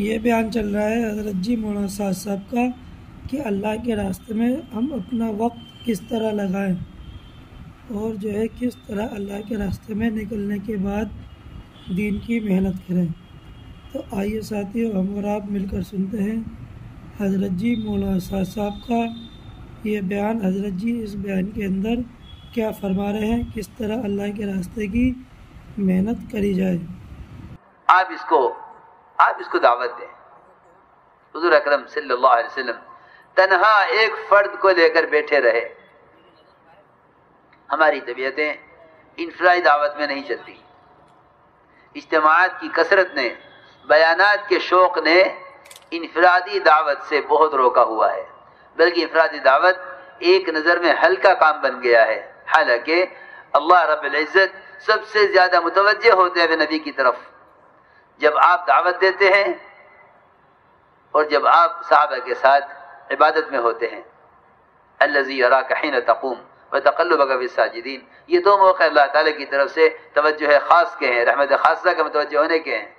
ये बयान चल रहा है हज़रत जी मौलाना साहब साहब का कि अल्लाह के रास्ते में हम अपना वक्त किस तरह लगाएँ और जो है किस तरह अल्लाह के रास्ते में निकलने के बाद दीन की मेहनत करें। तो आइए साथियों, हम और आप मिलकर सुनते हैं हज़रत जी मौलाना साहब साहब का ये बयान। हज़रत जी, इस बयान के अंदर क्या फरमा रहे हैं? किस तरह अल्लाह के रास्ते की मेहनत करी जाए? आप इसको आप इसको दावत दें। हजूर अक्रम सल्लल्लाहु तनहा एक फर्द को लेकर बैठे रहे। हमारी तबीयतें इनफराई दावत में नहीं चलती। इज्तमात की कसरत ने, बयानात के शौक ने इनफरादी दावत से बहुत रोका हुआ है। बल्कि इनफरादी दावत एक नज़र में हल्का काम बन गया है। हालाँकि अल्लाह रब्ज़त सबसे ज़्यादा मुतवजह होते हैं नबी की तरफ़। जब आप दावत देते हैं और जब आप साहबा के साथ इबादत में होते हैं। अल्लजी तकूम व तकल्लुब साजिदीन। ये दो मौके अल्लाह ताला की तरफ़ से तवज्जो ख़ास के हैं, रहमत खासा के मुतवजह होने के हैं।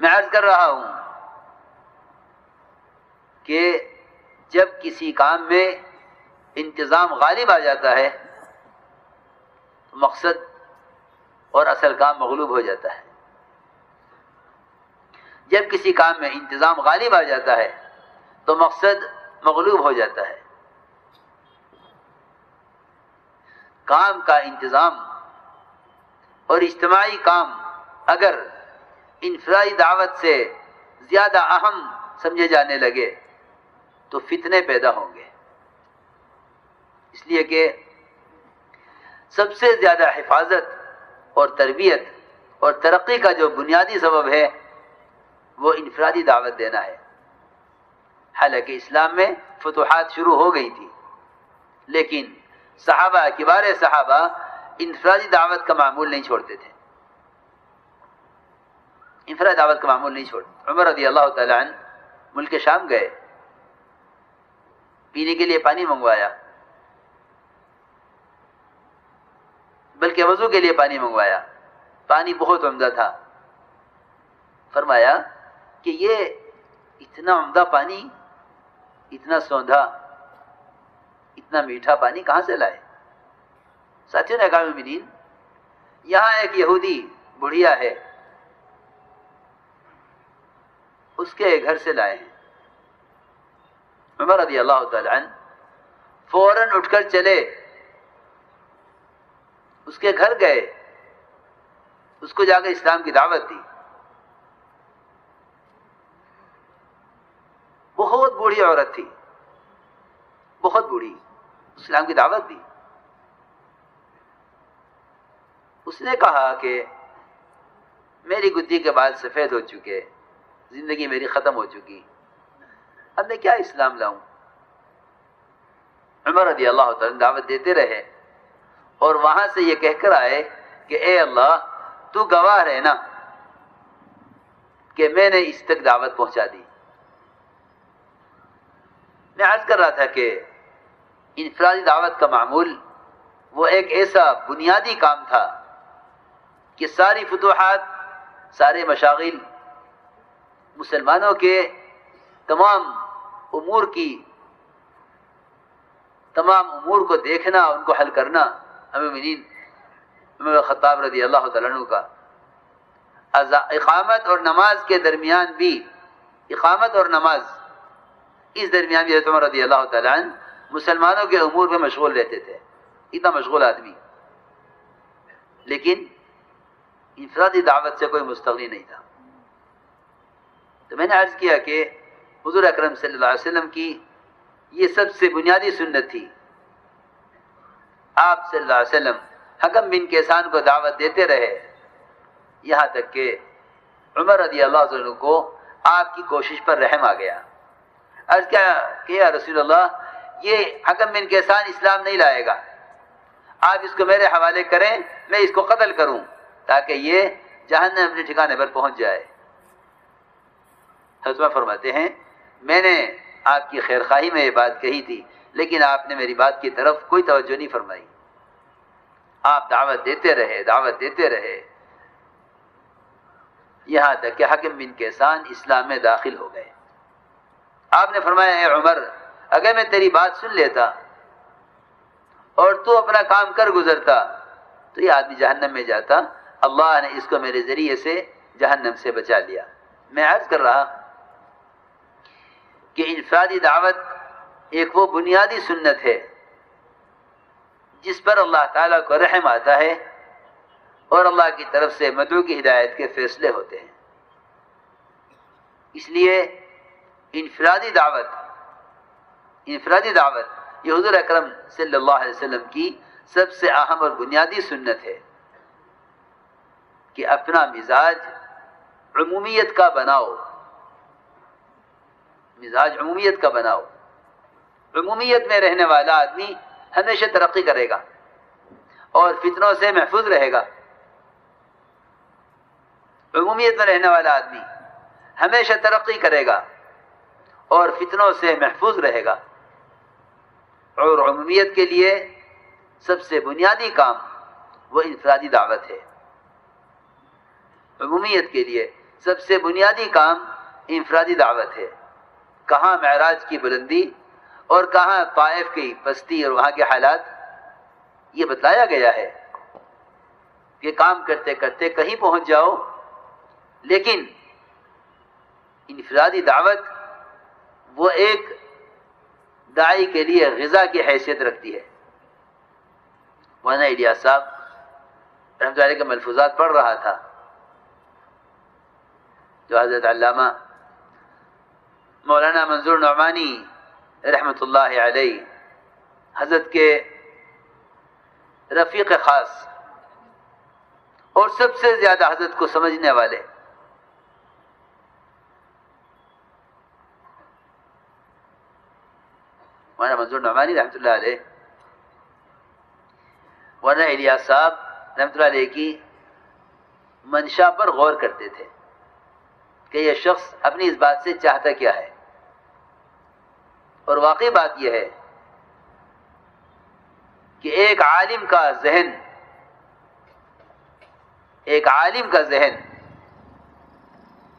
मैं अर्ज़ कर रहा हूँ कि जब किसी काम में इंतज़ाम गालिब आ जाता है तो मकसद और असल काम मगलूब हो जाता है। जब किसी काम में इंतज़ाम गालिब आ जाता है तो मकसद मगलूब हो जाता है। काम का इंतज़ाम और इज्तमाही काम अगर इनफराई दावत से ज़्यादा अहम समझे जाने लगे तो फितने पैदा होंगे। इसलिए कि सबसे ज़्यादा हिफाजत और तरबियत और तरक्की का जो बुनियादी सबब है वो इनफरादी दावत देना है। हालाँकि इस्लाम में फतूहत शुरू हो गई थी, लेकिन सहाबा, किबार सहाबा इनफरादी दावत का मामूल नहीं छोड़ते थे। इनफराद दावत का मामूल नहीं छोड़ते उमर रदी अल्लाह तन मुल्क शाम गए, पीने के लिए पानी मंगवाया, बल्कि वज़ू के लिए पानी मंगवाया। पानी बहुत उमदा था। फरमाया कि ये इतना उमदा पानी, इतना सौंधा, इतना मीठा पानी कहाँ से लाए? साथियों ने कहा मिनीन यहाँ एक यहूदी बुढ़िया है, उसके घर से लाए हैं। उमर रदी अल्लाह तन फ़ौरन उठकर चले, उसके घर गए, उसको जाकर इस्लाम की दावत दी। बहुत बूढ़ी औरत थी। बहुत बूढ़ी। इस्लाम की दावत दी। उसने कहा कि मेरी गुद्दी के बाद सफ़ेद हो चुके, ज़िंदगी मेरी ख़त्म हो चुकी। अब मैं क्या इस्लाम लाऊं? उमर रदी अल्लाह दावत देते रहे और वहाँ से ये कहकर आए कि, ए अल्लाह, तू गवाह है ना कि मैंने इस तक दावत पहुँचा दी। मैं अर्ज़ कर रहा था कि इनफरादी दावत का मामूल, वो एक ऐसा बुनियादी काम था कि सारी फतूहत, सारे मशागिल मुसलमानों के तमाम उमूर की, तमाम उमूर को देखना, उनको हल करना अमीन ख़ताब रदी अल्लाह तु का। इकामत और नमाज़ के दरमियान भी, इकामत और नमाज़ इस दरमियान भी उमर रदी अल्लाह तन मुसलमानों के अमूर में मशगूल रहते थे। इतना मशगूल आदमी। लेकिन इंफरादी दावत से कोई मुस्तगनी नहीं था। तो मैंने अर्ज़ किया कि हजूर अक्रम वसल्लम की ये सबसे बुनियादी सुन्नत थी। आप वसल्लम हकम बिन केसान को दावत देते रहे। यहाँ तक कि उमर रदी अल्लाह को आपकी कोशिश पर रहम आ गया। अर्ज़ क्या किया रसूल अल्लाह ये हकम बिन केसान इस्लाम नहीं लाएगा। आप इसको मेरे हवाले करें, मैं इसको कत्ल करूँ, ताकि ये जहन अपने ठिकाने पर पहुँच जाए। हजमा फरमाते हैं, मैंने आपकी खैर खाही में ये बात कही थी, लेकिन आपने मेरी बात की तरफ़ कोई तवज्जो नहीं फरमाई। आप दावत देते रहे, दावत देते रहे। यहाँ तक कि हकम बिन केसान इस्लाम में दाखिल हो गए। आपने फरमाया है उमर, अगर मैं तेरी बात सुन लेता और तू अपना काम कर गुजरता तो ये आदमी जहन्नम में जाता। अल्लाह ने इसको मेरे ज़रिए से जहन्नम से बचा लिया। मैं अर्ज़ कर रहा कि इंफरादी दावत एक वो बुनियादी सुन्नत है, जिस पर अल्लाह ताला को रहम आता है और अल्लाह की तरफ़ से मदू की हिदायत के फैसले होते हैं। इसलिए इनफरादी दावत इनफरादी दावत, ये हजूर अक्रम वसल्लम की सबसे अहम और बुनियादी सुन्नत है कि अपना मिजाज अमूमियत का बनाओ। मिजाज अमूमियत का बनाओ। अमूमियत में रहने वाला आदमी हमेशा तरक्की करेगा और फितनों से महफूज रहेगा। अमूमियत में रहने वाला आदमी हमेशा तरक्की करेगा। और फितनों से महफूज रहेगा। और अमूमियत के लिए सबसे बुनियादी काम वह इंफरादी दावत है। अमूमियत के लिए सबसे बुनियादी काम इंफरादी दावत है। कहाँ महराज की बुलंदी और कहाँ ताइफ की बस्ती और वहाँ के हालात, ये बताया गया है कि काम करते करते कहीं पहुँच जाओ, लेकिन इनफरादी दावत वो एक दाई के लिए गज़ा की हैसियत रखती है। मौलाना इलिया साहब रहमत के मलफूजात पढ़ रहा था। जो हज़रत मौलाना मंजूर नौमानी रहमत हज़रत के रफ़ीक ख़ास और सबसे ज़्यादा हज़रत को समझने वाले मंजूर नौमानी रहमत वरना इलियास साहब रहमत की मंशा पर गौर करते थे कि यह शख्स अपनी इस बात से चाहता क्या है और वाकई बात यह है कि एक आलिम का जहन एक आलिम का जहन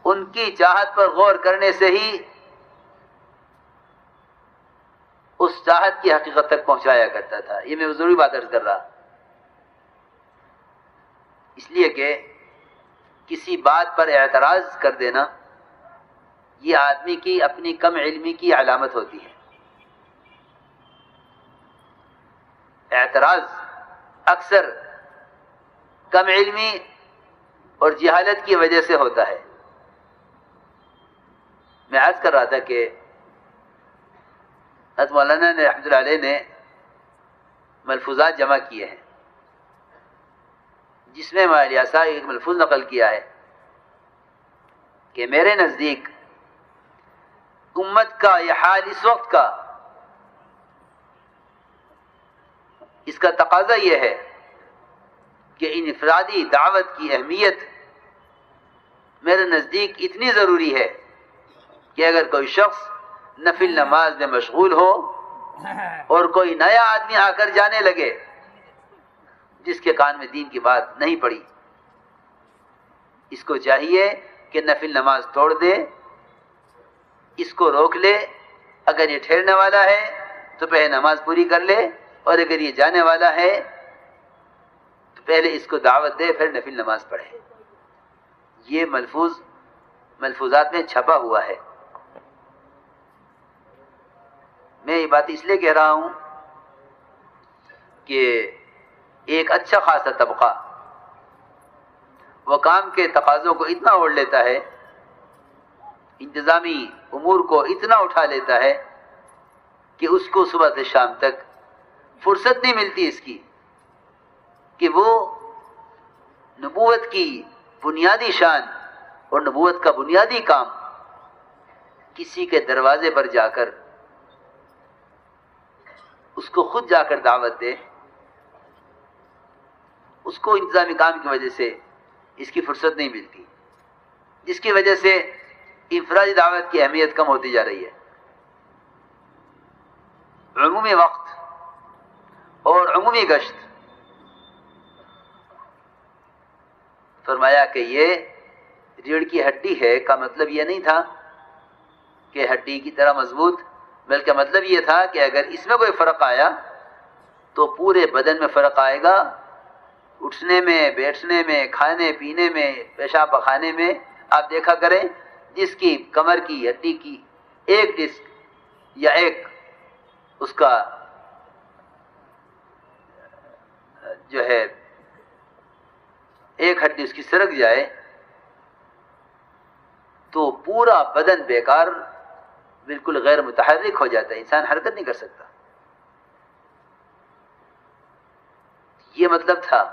उनकी चाहत पर गौर करने से ही उस चाहत की हकीकत तक पहुँचाया करता था। ये मैं ज़रूरी बात अर्ज़ कर रहा। इसलिए कि किसी बात पर एतराज़ कर देना, ये आदमी की अपनी कम इल्मी की अलामत होती है। एतराज़ अक्सर कम इल्मी और जहालत की वजह से होता है। मैं आज कर रहा था कि हज़रत मौलाना ने रहमत ने मलफूजात जमा किए हैं। जिसमें मालियासा एक मलफूज नकल किया है कि मेरे नज़दीक उम्मत का यह हाल इस वक्त का, इसका तकाजा यह है कि इनफरादी दावत की अहमियत मेरे नज़दीक इतनी ज़रूरी है कि अगर कोई शख्स नफिल नमाज़ में मशगूल हो और कोई नया आदमी आकर जाने लगे जिसके कान में दीन की बात नहीं पड़ी। इसको चाहिए कि नफिल नमाज़ तोड़ दे इसको रोक ले अगर ये ठहरने वाला है तो पहले नमाज़ पूरी कर ले और अगर ये जाने वाला है तो पहले इसको दावत दे फिर नफिल नमाज़ पढ़े। ये मलफूज मलफूजात में छपा हुआ है। मैं ये बात इसलिए कह रहा हूँ कि एक अच्छा खासा तबका वह काम के तकाज़ों को इतना ओढ़ लेता है, इंतज़ामी उमूर को इतना उठा लेता है कि उसको सुबह से शाम तक फुर्सत नहीं मिलती इसकी कि वो नबूवत की बुनियादी शान और नबूवत का बुनियादी काम किसी के दरवाजे पर जाकर उसको खुद जाकर दावत दे। उसको इंतजामी काम की वजह से इसकी फुर्सत नहीं मिलती, जिसकी वजह से इंफरादी दावत की अहमियत कम होती जा रही है। अमूमी वक्त और अमूमी गश्त। फरमाया कि ये रीढ़ की हड्डी है का मतलब यह नहीं था कि हड्डी की तरह मज़बूत बल्कि मतलब ये था कि अगर इसमें कोई फ़र्क आया तो पूरे बदन में फ़र्क आएगा। उठने में, बैठने में, खाने, पीने में, पेशाब पखाने में आप देखा करें, जिसकी कमर की, हड्डी की एक डिस्क या एक उसका जो है, एक हड्डी उसकी सरक जाए तो पूरा बदन बेकार बिल्कुल गैर मुतहरिक हो जाता है, इंसान हरकत नहीं कर सकता। ये मतलब था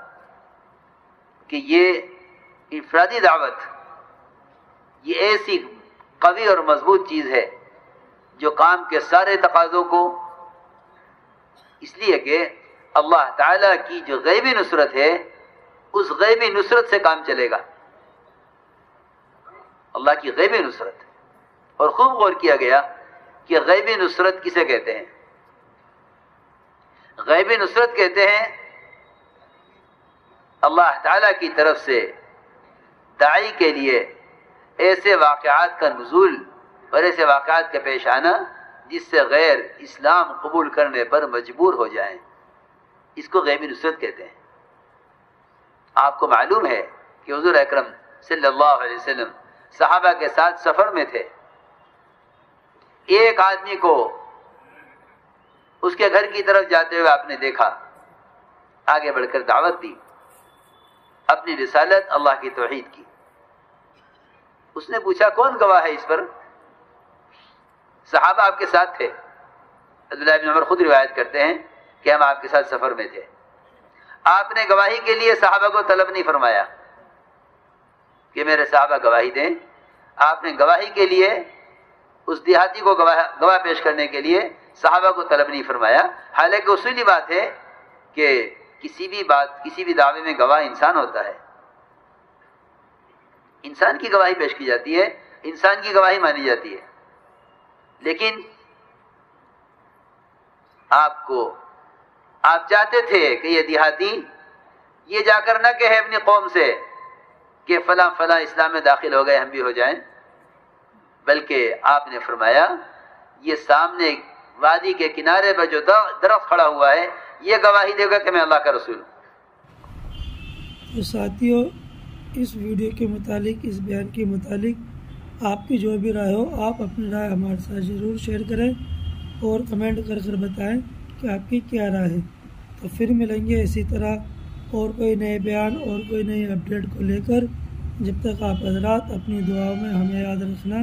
कि ये इफरादी दावत, ये ऐसी कवी और मज़बूत चीज़ है जो काम के सारे तकाज़ों को, इसलिए कि अल्लाह ताला की जो गैबी नुसरत है, उस गैबी नुसरत से काम चलेगा। अल्लाह की गैबी नुसरत। और खूब गौर किया गया कि गैबी नुसरत किसे कहते हैं? गैबी नुसरत कहते हैं, अल्लाह ताला की तरफ़ से दाई के लिए ऐसे वाक़ात का नजूल और ऐसे वाक़ात का पेश आना जिससे गैर इस्लाम कबूल करने पर मजबूर हो जाए। इसको गैबी नुसरत कहते हैं। आपको मालूम है कि हजूर अक्रम सल्लल्लाहु अलैहि वसल्लम सहाबा के साथ सफ़र में थे। एक आदमी को उसके घर की तरफ़ जाते हुए आपने देखा। आगे बढ़कर दावत दी। अपनी रिसालत अल्लाह की तोहीद की। उसने पूछा, कौन गवाह है इस पर? सहाबा आपके साथ थे। अब्दुल्ला खुद रिवायत करते हैं कि हम आपके साथ सफ़र में थे। आपने गवाही के लिए साहबा को तलब नहीं फरमाया कि मेरे साहबा गवाही दें। आपने गवाही के लिए उस देहाती को गवाह गवाह पेश करने के लिए साहबा को तलब नहीं फरमाया। हालाँकि उसूली बात है कि किसी भी बात, किसी भी दावे में गवाह इंसान होता है। इंसान की गवाही पेश की जाती है, इंसान की गवाही मानी जाती है। लेकिन आपको, आप चाहते थे कि ये देहाती, ये जाकर न कहे अपनी कौम से कि फला फला इस्लाम में दाखिल हो गए, हम भी हो जाएँ। बल्कि आपने फरमाया, ये सामने वादी के किनारे पर जो दरख्त खड़ा हुआ है, ये गवाही देगा कि मैं अल्लाह का रसूल तो साथियों, इस वीडियो के मुतालिक, इस बयान के मुतालिक, आपकी जो भी राय हो, आप अपनी राय हमारे साथ ज़रूर शेयर करें और कमेंट कर कर बताएँ कि आपकी क्या राय है। तो फिर मिलेंगे इसी तरह और कोई नए बयान और कोई नई अपडेट को लेकर, जब तक आप हजरात अपनी दुआओं में हमें याद रखना